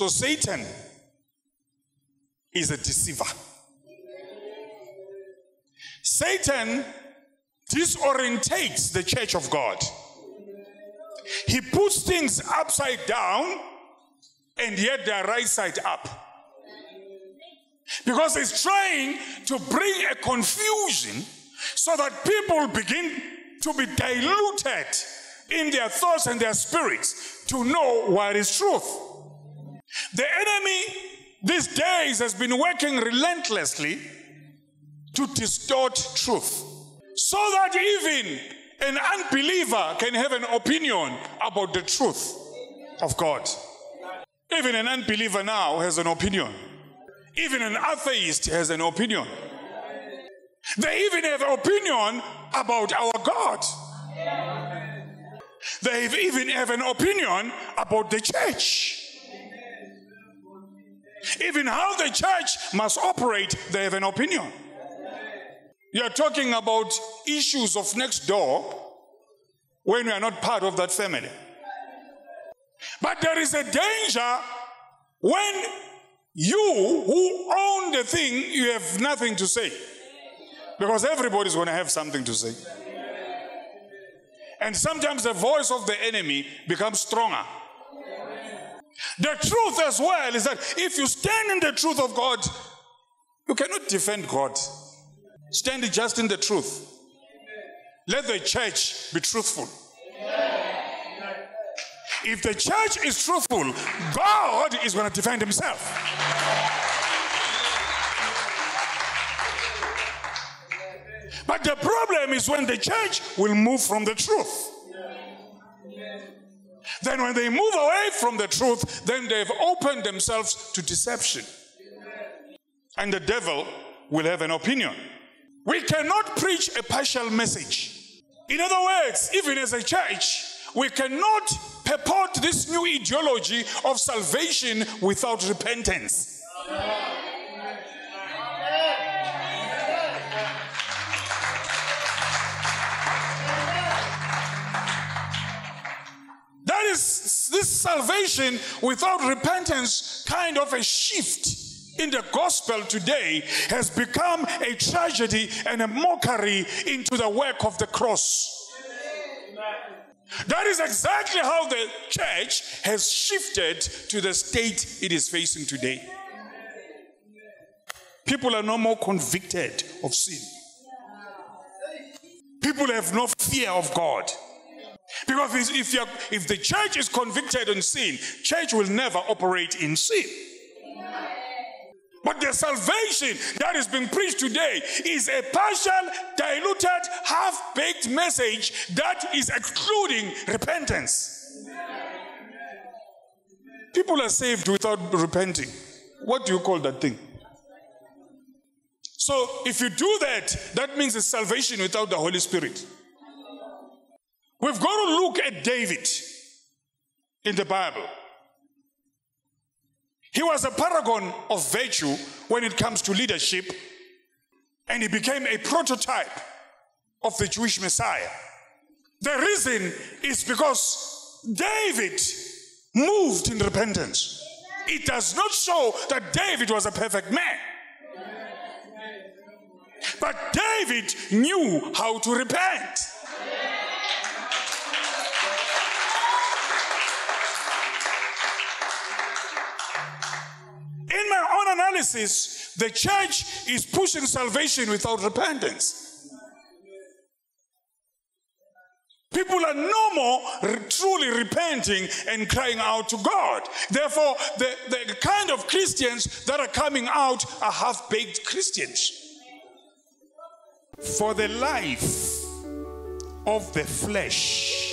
So Satan is a deceiver. Satan disorientates the church of God. He puts things upside down and yet they are right side up. Because he's trying to bring a confusion so that people begin to be diluted in their thoughts and their spirits to know what is truth. The enemy these days has been working relentlessly to distort truth so that even an unbeliever can have an opinion about the truth of God. Even an unbeliever now has an opinion. Even an atheist has an opinion. They even have an opinion about our God. They even have an opinion about the church. Even how the church must operate, they have an opinion. You are talking about issues of next door when we are not part of that family. But there is a danger when you who own the thing, you have nothing to say. Because everybody's going to have something to say. And sometimes the voice of the enemy becomes stronger. The truth as well is that if you stand in the truth of God, you cannot defend God. Stand just in the truth. Let the church be truthful. If the church is truthful, God is going to defend himself. But the problem is when the church will move from the truth. Then, when they move away from the truth, then they've opened themselves to deception. And the devil will have an opinion. We cannot preach a partial message. In other words, even as a church, we cannot purport this new ideology of salvation without repentance. That this salvation without repentance, kind of a shift in the gospel today, has become a tragedy and a mockery into the work of the cross. That is exactly how the church has shifted to the state it is facing today. People are no more convicted of sin. People have no fear of God. Because if, if the church is convicted in sin, church will never operate in sin. But the salvation that is being preached today is a partial, diluted, half baked message that is excluding repentance. People are saved without repenting. What do you call that thing? So, if you do that, that means it's salvation without the Holy Spirit. We've got to look at David in the Bible. He was a paragon of virtue when it comes to leadership, and he became a prototype of the Jewish Messiah. The reason is because David moved in repentance. It does not show that David was a perfect man. But David knew how to repent. The church is pushing salvation without repentance. People are no more truly repenting and crying out to God. Therefore, the, the kind of Christians that are coming out are half baked Christians. For the life of the flesh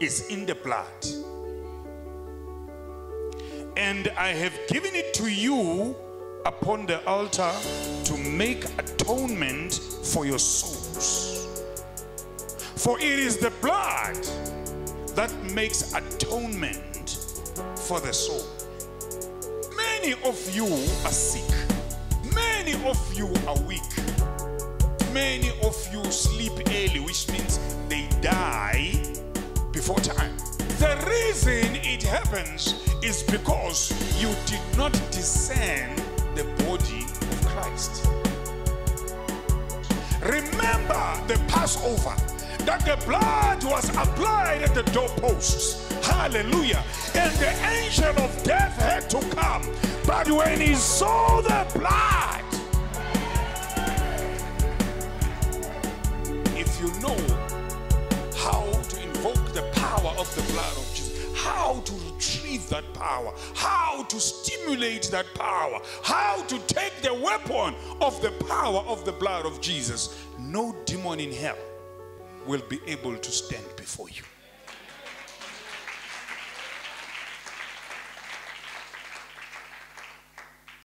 is in the blood and I have given it to you upon the altar to make atonement for your souls. For it is the blood that makes atonement for the soul. Many of you are sick. Many of you are weak. Many of you sleep early, which means they die before time. The reason it happens is because you did not discern the body of Christ. Remember the Passover that the blood was applied at the doorposts. Hallelujah. And the angel of death had to come. But when he saw the blood, if you know of the blood of Jesus, how to retrieve that power, how to stimulate that power, how to take the weapon of the power of the blood of Jesus, no demon in hell will be able to stand before you.